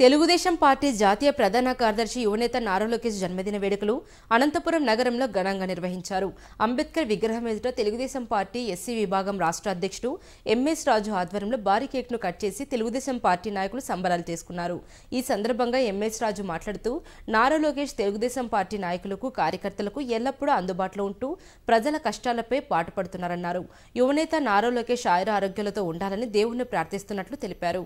Telugu Desam party జాతీయ ప్రధాన కార్యదర్శి యువనేత నారా లోకేష్ జన్మదిన వేడుకలు అనంతపురం నగరంలో ఘనంగా నిర్వహించారు. అంబేద్కర్ విగ్రహం ఎదుట తెలుగుదేశం పార్టీ ఎస్సీ విభాగం రాష్ట్ర అధ్యక్షుడు ఎంఎస్ రాజు ఆధ్వర్యంలో భారీ కేక్ను కట్ చేసి తెలుగుదేశం పార్టీ నాయకులు సంబరాలు చేసుకున్నారు. ఈ సందర్భంగా ఎంఎస్ రాజు మాట్లాడుతూ నారా లోకేష్ తెలుగుదేశం పార్టీ నాయకులకు కార్యకర్తలకు ఎల్లప్పుడూ అందుబాటులో ఉంటూ ప్రజల కష్టాలపై పాటుపడుతున్నారన్నారు. యువనేత నారా లోకేష్ ఆయుర ఆరోగ్యాలతో ఉండాలని దేవుణ్ణి ప్రార్థిస్తున్నట్లు తెలిపారు.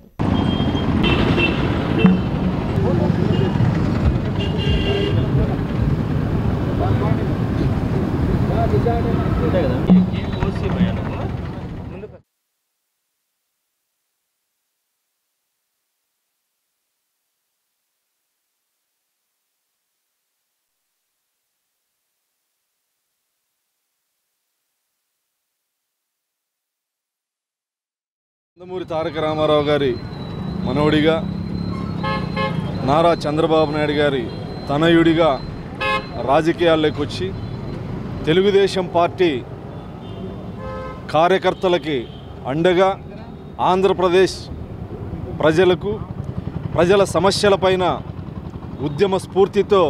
నందమూరి తారక రామారావు గారి మనవడిగా నారా చంద్రబాబు నాయుడు గారి తనయుడిగా రాజకీయాల్లోకి వచ్చి తెలుగుదేశం పార్టీ కార్యకర్తలకి అండగా ఆంధ్రప్రదేశ్ ప్రజలకు ప్రజల సమస్యలపైన ఉద్యమ స్ఫూర్తితో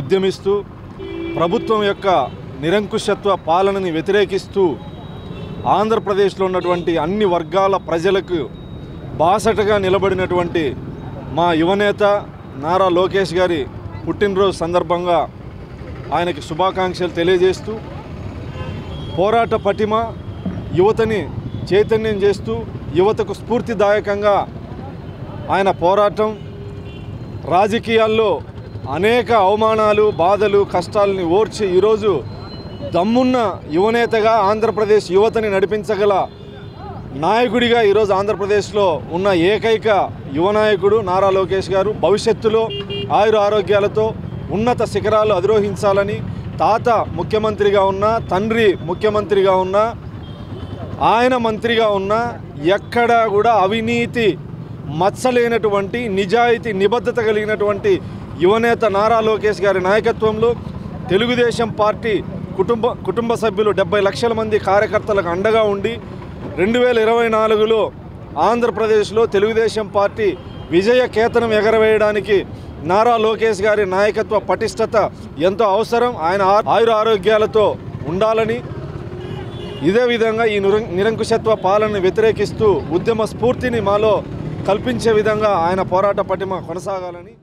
ఉద్యమిస్తూ ప్రభుత్వం యొక్క నిరంకుశత్వ పాలనని వ్యతిరేకిస్తూ ఆంధ్రప్రదేశ్లో ఉన్నటువంటి అన్ని వర్గాల ప్రజలకు బాసటగా నిలబడినటువంటి మా యువనేత నారా లోకేష్ గారి పుట్టినరోజు సందర్భంగా ఆయనకి శుభాకాంక్షలు తెలియజేస్తూ పోరాట పటిమ యువతని చైతన్యం చేస్తూ యువతకు స్ఫూర్తిదాయకంగా ఆయన పోరాటం రాజకీయాల్లో అనేక అవమానాలు బాధలు కష్టాలని ఓర్చి ఈరోజు దమ్మున్న యువనేతగా ఆంధ్రప్రదేశ్ యువతని నడిపించగల నాయకుడిగా ఈరోజు ఆంధ్రప్రదేశ్లో ఉన్న ఏకైక యువ నాయకుడు నారా లోకేష్ గారు భవిష్యత్తులో ఆయుర ఆరోగ్యాలతో ఉన్నత శిఖరాలు అధిరోహించాలని తాత ముఖ్యమంత్రిగా ఉన్న తండ్రి ముఖ్యమంత్రిగా ఉన్న ఆయన మంత్రిగా ఉన్న ఎక్కడా కూడా అవినీతి మచ్చలేనటువంటి నిజాయితీ నిబద్ధత కలిగినటువంటి యువనేత నారా లోకేష్ గారి నాయకత్వంలో తెలుగుదేశం పార్టీ కుటుంబ కుటుంబ సభ్యులు డెబ్బై లక్షల మంది కార్యకర్తలకు అండగా ఉండి రెండు వేల ఇరవై నాలుగులో ఆంధ్రప్రదేశ్లో తెలుగుదేశం పార్టీ విజయ కేతనం ఎగరవేయడానికి నారా లోకేష్ గారి నాయకత్వ పటిష్టత ఎంతో అవసరం. ఆయన ఆ- ఆయుర ఆరోగ్యాలతో ఉండాలని ఇదే విధంగా ఈ నిరం నిరంకుశత్వ పాలనను వ్యతిరేకిస్తూ ఉద్యమ స్ఫూర్తిని మాలో కల్పించే విధంగా ఆయన పోరాట పటిమ కొనసాగాలని